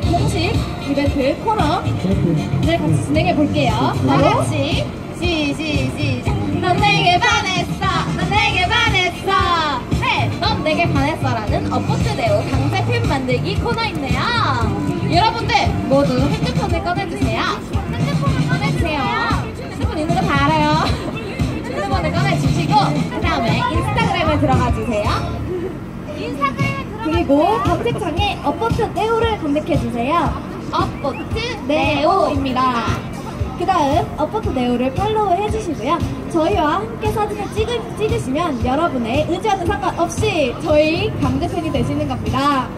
공식 이벤트 코너 를 같이 진행해 볼게요. 다 같이 시, 시, 시작. 넌 내게 반했어. 넌 내게 반했어. 네, 넌 내게 반했어라는 업보트 네오 강제 핀 만들기 코너인데요. 여러분들 모두 핸드폰을 꺼내주세요. 핸드폰을 꺼내주세요. 핸드폰 있는 거 다 알아요. 핸드폰을 꺼내주시고 그 다음에 인스타그램에 들어가 주세요. 그 리고 검색창에 업보트 네오를 검색해주세요. 업보트 네오입니다. 그 다음 업보트 네오를 follow 해주시고요. 저희와 함께 사진을 찍으, 찍으시면 여러분의 의지와는 상관없이 저희 강제팬이 되시는 겁니다.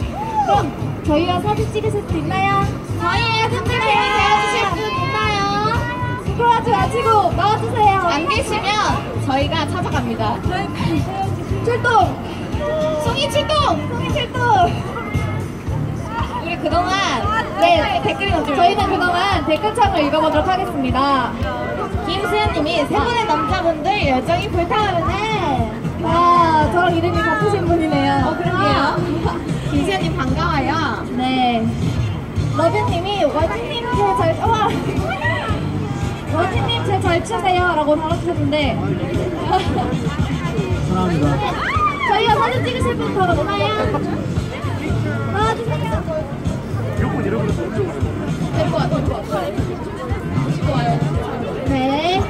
그럼 저희와 사진 찍으실 수 있나요? 저희의 사진을 되어주실 수 있나요? 부끄러워하지 마시고 나와주세요. 안 계시면 저희가 찾아갑니다. 출동! 송이 출동! 송이 출동! 우리 그동안 네 댓글이 넘쳐 저희는 그동안 댓글창을 읽어보도록 하겠습니다. 김수현님이 세 분의 남자분들 열정이 불타오르네. 와 저랑 이름이 같으신 분이네요. 어 그러게요. 김수현님 반가워요. 네. 러빈님이 원희님 제잘 와. 원희님 제잘 추세요라고 달아주셨는데. 사랑합니다. 더 없나요? 나와주세요. 데리고 와, 데리고 와. 데리고 와요. 네.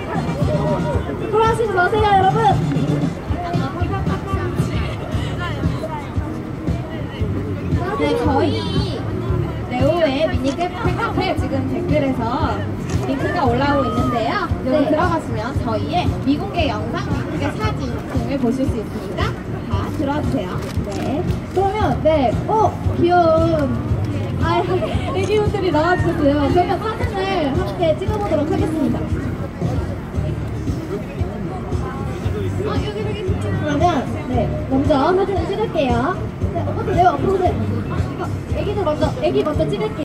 돌아가시지 마세요, 여러분. 네, 저희 네오의 미니캡 팬카페 지금 댓글에서 링크가 올라오고 있는데요. 여기 네. 들어가시면 저희의 미공개 영상, 미공개 사진 등을 보실 수 있으니까 주세요. 네. 그러면 네. 어 귀여운 아 애기분들이 나와주셨어요. 그러면 사진을 함께 찍어보도록 하겠습니다. 어, 여기, 여기. 그러면 네 먼저 사진을 찍을게요. 네, 어머니 네 앞으로 오세요. 어, 애기들 먼저 애기 먼저 찍을게요.